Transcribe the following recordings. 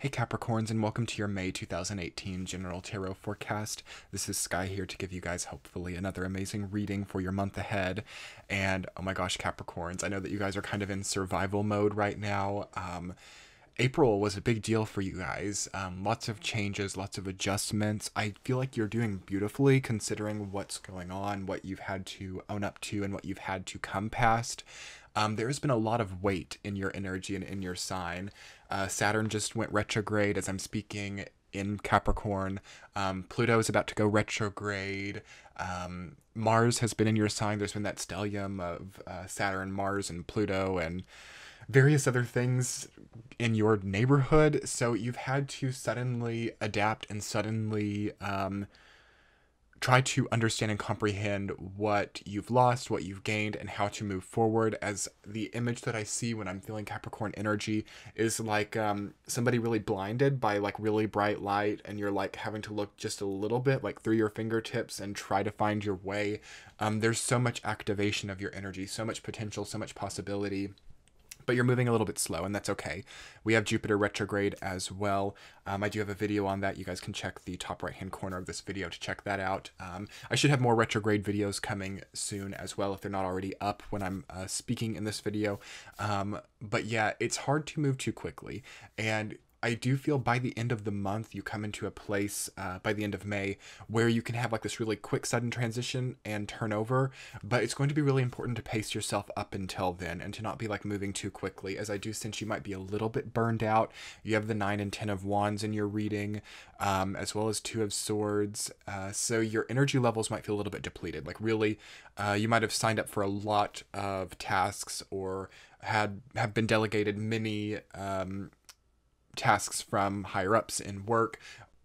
Hey Capricorns, and welcome to your May 2018 General Tarot Forecast. This is Sky here to give you guys hopefully another amazing reading for your month ahead. And oh my gosh, Capricorns, I know that you guys are kind of in survival mode right now. Um, April was a big deal for you guys. Um, lots of changes, lots of adjustments. I feel like you're doing beautifully considering what's going on, what you've had to own up to, and what you've had to come past. Um, there's been a lot of weight in your energy and in your sign. Uh, Saturn just went retrograde as I'm speaking in Capricorn. Um, Pluto is about to go retrograde. Um, Mars has been in your sign. There's been that stellium of uh, Saturn, Mars, and Pluto, and various other things in your neighborhood. So you've had to suddenly adapt and suddenly um, try to understand and comprehend what you've lost, what you've gained, and how to move forward. As the image that I see when I'm feeling Capricorn energy is like um, somebody really blinded by like really bright light, and you're like having to look just a little bit like through your fingertips and try to find your way. Um, there's so much activation of your energy, so much potential, so much possibility but you're moving a little bit slow, and that's okay. We have Jupiter retrograde as well. Um, I do have a video on that. You guys can check the top right hand corner of this video to check that out. Um, I should have more retrograde videos coming soon as well if they're not already up when I'm uh, speaking in this video. Um, but yeah, it's hard to move too quickly, and I do feel by the end of the month, you come into a place uh, by the end of May where you can have like this really quick, sudden transition and turnover. But it's going to be really important to pace yourself up until then and to not be like moving too quickly, as I do sense you might be a little bit burned out. You have the nine and ten of wands in your reading, um, as well as two of swords. Uh, so your energy levels might feel a little bit depleted. Like really, uh, you might have signed up for a lot of tasks or had have been delegated many um, tasks from higher ups in work.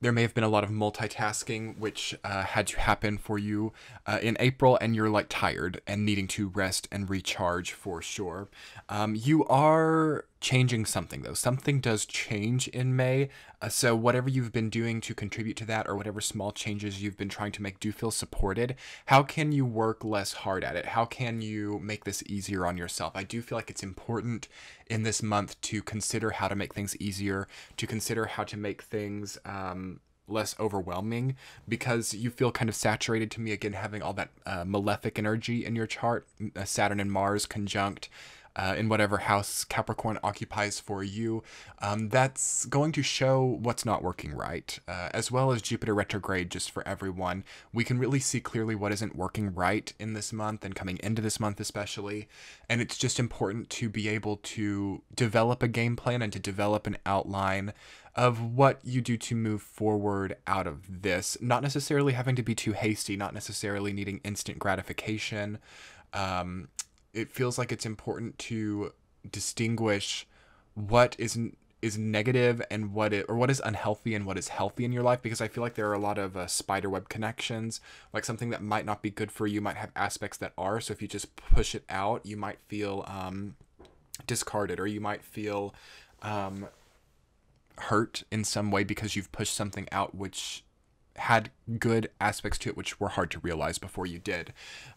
There may have been a lot of multitasking, which uh, had to happen for you uh, in April, and you're like tired and needing to rest and recharge for sure. Um, you are changing something though. Something does change in May. Uh, so whatever you've been doing to contribute to that or whatever small changes you've been trying to make do feel supported. How can you work less hard at it? How can you make this easier on yourself? I do feel like it's important in this month to consider how to make things easier, to consider how to make things um, less overwhelming because you feel kind of saturated to me again having all that uh, malefic energy in your chart uh, saturn and mars conjunct uh, in whatever house Capricorn occupies for you, um, that's going to show what's not working right, uh, as well as Jupiter retrograde just for everyone. We can really see clearly what isn't working right in this month and coming into this month, especially. And it's just important to be able to develop a game plan and to develop an outline of what you do to move forward out of this. Not necessarily having to be too hasty, not necessarily needing instant gratification. Um, it feels like it's important to distinguish what is is negative and what it or what is unhealthy and what is healthy in your life because I feel like there are a lot of uh, spider web connections. Like something that might not be good for you might have aspects that are so if you just push it out you might feel um, discarded or you might feel um, hurt in some way because you've pushed something out which had good aspects to it which were hard to realize before you did.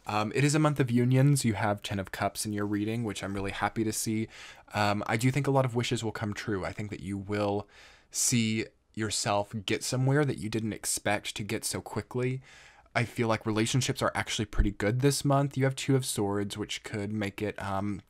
Um, it is a month of unions. You have Ten of Cups in your reading, which I'm really happy to see. Um, I do think a lot of wishes will come true. I think that you will see yourself get somewhere that you didn't expect to get so quickly. I feel like relationships are actually pretty good this month. You have Two of Swords, which could make it um,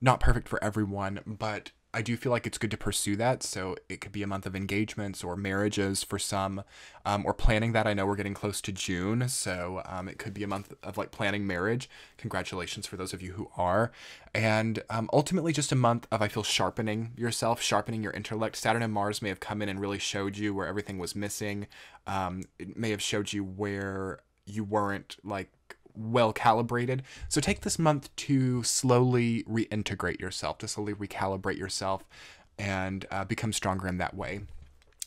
not perfect for everyone, but I do feel like it's good to pursue that. So it could be a month of engagements or marriages for some, um, or planning that. I know we're getting close to June, so um, it could be a month of like planning marriage. Congratulations for those of you who are. And um, ultimately, just a month of, I feel, sharpening yourself, sharpening your intellect. Saturn and Mars may have come in and really showed you where everything was missing. Um, it may have showed you where you weren't like well calibrated. So take this month to slowly reintegrate yourself, to slowly recalibrate yourself and uh, become stronger in that way.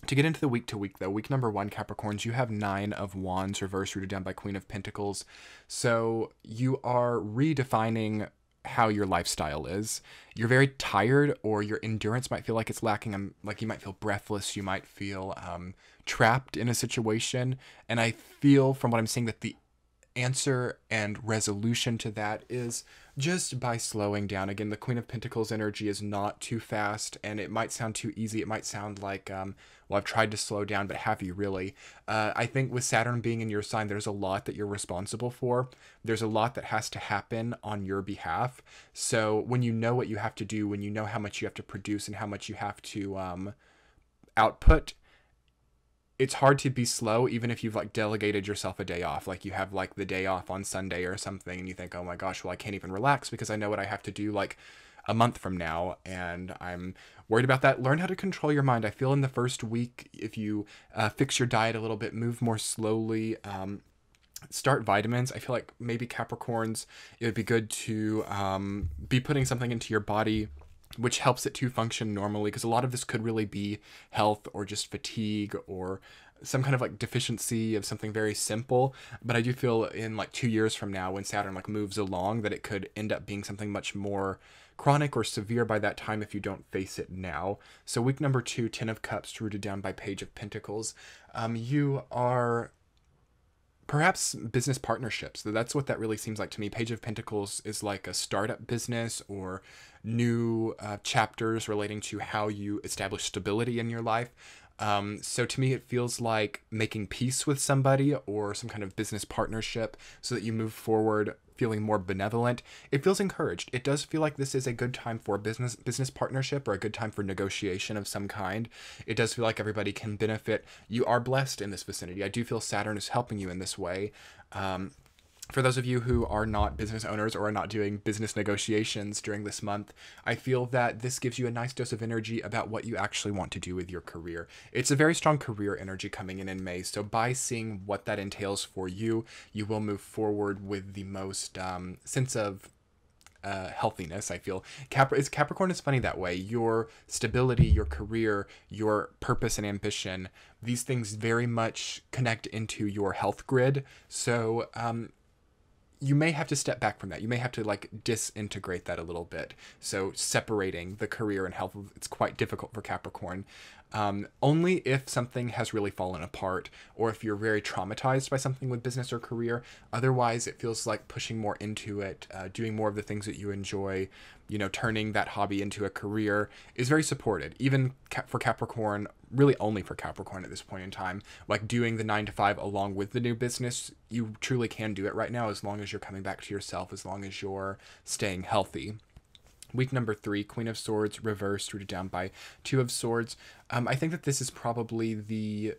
To get into the week to week, though, week number one, Capricorns, you have Nine of Wands reversed, rooted down by Queen of Pentacles. So you are redefining how your lifestyle is. You're very tired, or your endurance might feel like it's lacking. Um, like you might feel breathless. You might feel um, trapped in a situation. And I feel from what I'm seeing that the answer and resolution to that is just by slowing down. Again, the Queen of Pentacles energy is not too fast, and it might sound too easy. It might sound like, um, well, I've tried to slow down, but have you really? Uh, I think with Saturn being in your sign, there's a lot that you're responsible for. There's a lot that has to happen on your behalf. So when you know what you have to do, when you know how much you have to produce and how much you have to um, output, it's hard to be slow even if you've like delegated yourself a day off. Like you have like the day off on sunday or something and you think oh my gosh well i can't even relax because i know what i have to do like a month from now. And i'm worried about that. Learn how to control your mind. I feel in the first week if you uh, fix your diet a little bit move more slowly um, start vitamins. I feel like maybe capricorns it would be good to um, be putting something into your body which helps it to function normally because a lot of this could really be health or just fatigue or some kind of like deficiency of something very simple. But i do feel in like two years from now when saturn like moves along that it could end up being something much more chronic or severe by that time if you don't face it now. So week number two ten of cups rooted down by page of pentacles. Um, you are perhaps business partnerships. That's what that really seems like to me. Page of Pentacles is like a startup business or new uh, chapters relating to how you establish stability in your life. Um, so to me, it feels like making peace with somebody or some kind of business partnership so that you move forward feeling more benevolent. It feels encouraged. It does feel like this is a good time for business business partnership or a good time for negotiation of some kind. It does feel like everybody can benefit. You are blessed in this vicinity. I do feel Saturn is helping you in this way. Um, for those of you who are not business owners or are not doing business negotiations during this month, I feel that this gives you a nice dose of energy about what you actually want to do with your career. It's a very strong career energy coming in in May. So, by seeing what that entails for you, you will move forward with the most um, sense of uh, healthiness. I feel Cap- is Capricorn is funny that way. Your stability, your career, your purpose and ambition. These things very much connect into your health grid. So um, you may have to step back from that. You may have to like disintegrate that a little bit. So separating the career and health, it's quite difficult for Capricorn. Um, only if something has really fallen apart or if you're very traumatized by something with business or career. Otherwise, it feels like pushing more into it, uh, doing more of the things that you enjoy, you know, turning that hobby into a career is very supported. Even for Capricorn, really only for Capricorn at this point in time, like doing the nine to five along with the new business, you truly can do it right now as long as you're coming back to yourself, as long as you're staying healthy. Week number three, Queen of Swords reversed, rooted down by Two of Swords. Um, I think that this is probably the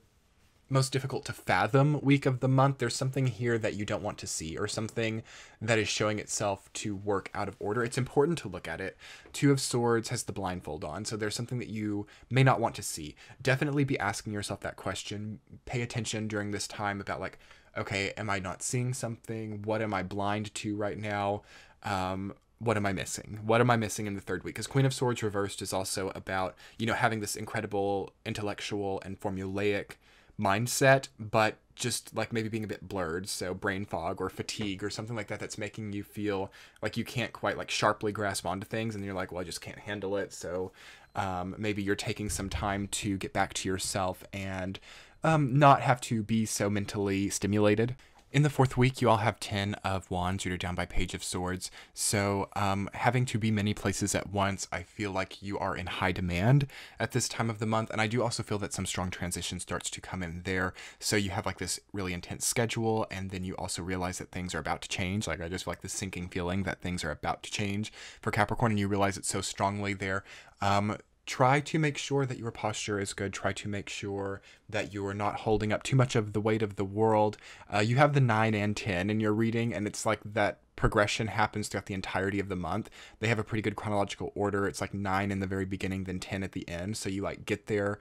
most difficult to fathom week of the month. There's something here that you don't want to see, or something that is showing itself to work out of order. It's important to look at it. Two of Swords has the blindfold on, so there's something that you may not want to see. Definitely be asking yourself that question. Pay attention during this time about, like, okay, am I not seeing something? What am I blind to right now? Um, what am I missing? What am I missing in the third week? Because Queen of Swords reversed is also about, you know, having this incredible intellectual and formulaic mindset, but just like maybe being a bit blurred. So brain fog or fatigue or something like that that's making you feel like you can't quite like sharply grasp onto things and you're like, well, I just can't handle it. So um, maybe you're taking some time to get back to yourself and um, not have to be so mentally stimulated. In the fourth week, you all have 10 of Wands you're down by Page of Swords. So, um, having to be many places at once, I feel like you are in high demand at this time of the month. And I do also feel that some strong transition starts to come in there. So, you have like this really intense schedule, and then you also realize that things are about to change. Like, I just feel like the sinking feeling that things are about to change for Capricorn, and you realize it so strongly there. Um, try to make sure that your posture is good. Try to make sure that you are not holding up too much of the weight of the world. Uh, you have the 9 and 10 in your reading, and it's like that progression happens throughout the entirety of the month. They have a pretty good chronological order. It's like 9 in the very beginning, then 10 at the end. So you like get there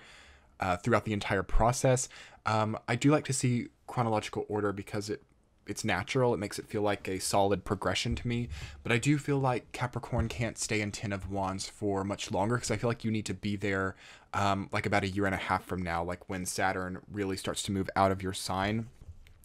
uh, throughout the entire process. Um, I do like to see chronological order because it it's natural. It makes it feel like a solid progression to me. But I do feel like Capricorn can't stay in Ten of Wands for much longer because I feel like you need to be there um, like about a year and a half from now, like when Saturn really starts to move out of your sign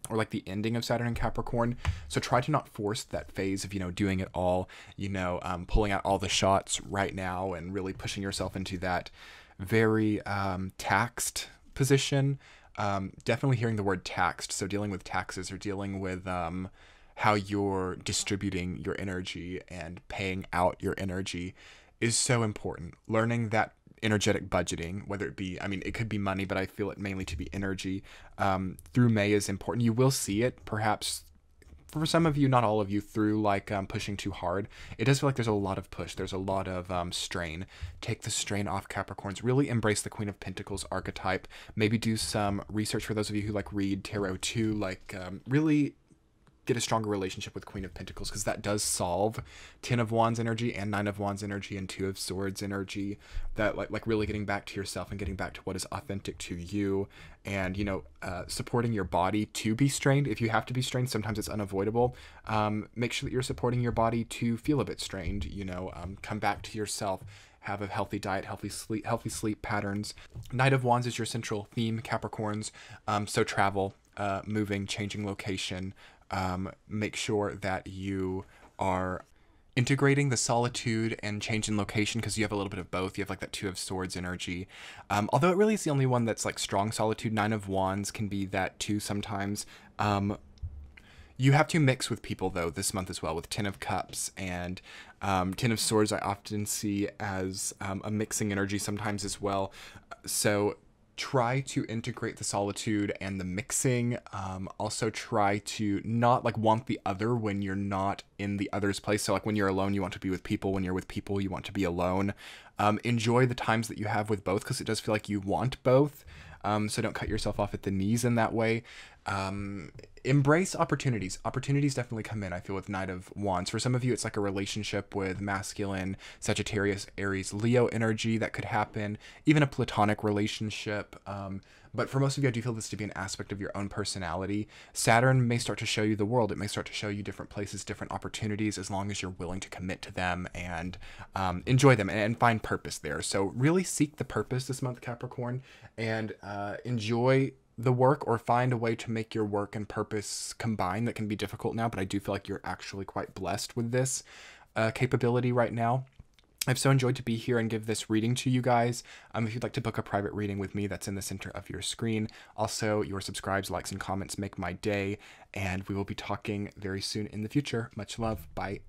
or like the ending of Saturn and Capricorn. So try to not force that phase of, you know, doing it all, you know, um, pulling out all the shots right now and really pushing yourself into that very um, taxed position um, definitely hearing the word taxed. So dealing with taxes or dealing with um, how you're distributing your energy and paying out your energy is so important. Learning that energetic budgeting, whether it be, I mean, it could be money, but I feel it mainly to be energy um, through May is important. You will see it perhaps for some of you, not all of you, through like um, pushing too hard. It does feel like there's a lot of push. There's a lot of um, strain. Take the strain off Capricorns. Really embrace the Queen of Pentacles archetype. Maybe do some research for those of you who like read tarot too. Like um, really get a stronger relationship with Queen of Pentacles because that does solve Ten of Wands energy and Nine of Wands energy and Two of Swords energy. That like like really getting back to yourself and getting back to what is authentic to you, and you know uh, supporting your body to be strained. If you have to be strained, sometimes it's unavoidable. Um, make sure that you're supporting your body to feel a bit strained. You know, um, come back to yourself have a healthy diet, healthy sleep, healthy sleep patterns. Knight of Wands is your central theme, Capricorns. Um, so travel, uh, moving, changing location, um, make sure that you are integrating the solitude and change in location because you have a little bit of both. You have like that two of swords energy. Um, although it really is the only one that's like strong solitude. Nine of wands can be that too sometimes. Um, you have to mix with people though this month as well with Ten of Cups and um, Ten of Swords. I often see as um, a mixing energy sometimes as well. So try to integrate the solitude and the mixing. Um, also, try to not like want the other when you're not in the other's place. So, like when you're alone, you want to be with people. When you're with people, you want to be alone. Um, enjoy the times that you have with both because it does feel like you want both. Um, so don't cut yourself off at the knees in that way. Embrace opportunities. Opportunities definitely come in, I feel, with Knight of Wands. For some of you, it's like a relationship with masculine, Sagittarius, Aries, Leo energy that could happen, even a platonic relationship. Um, but for most of you, I do feel this to be an aspect of your own personality. Saturn may start to show you the world. It may start to show you different places, different opportunities, as long as you're willing to commit to them and um, enjoy them and, and, find purpose there. So really seek the purpose this month, Capricorn, and uh, enjoy the work or find a way to make your work and purpose combine that can be difficult now but i do feel like you're actually quite blessed with this uh, capability right now I've so enjoyed to be here and give this reading to you guys. Um, if you'd like to book a private reading with me, that's in the center of your screen. Also, your subscribes, likes, and comments make my day, and we will be talking very soon in the future. Much love. Bye.